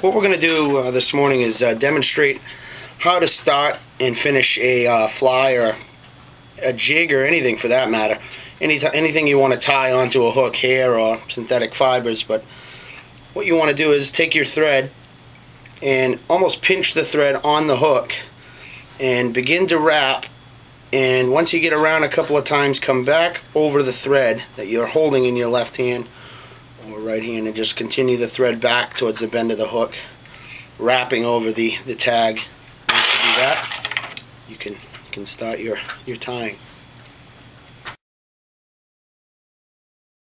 what we're going to do uh, this morning is uh, demonstrate how to start and finish a uh, fly or a jig or anything for that matter. Any anything you want to tie onto a hook, hair or synthetic fibers. But what you want to do is take your thread and almost pinch the thread on the hook and begin to wrap. And once you get around a couple of times, come back over the thread that you're holding in your left hand or right hand and just continue the thread back towards the bend of the hook, wrapping over the, the tag. Once you do that, you can, you can start your, your tying.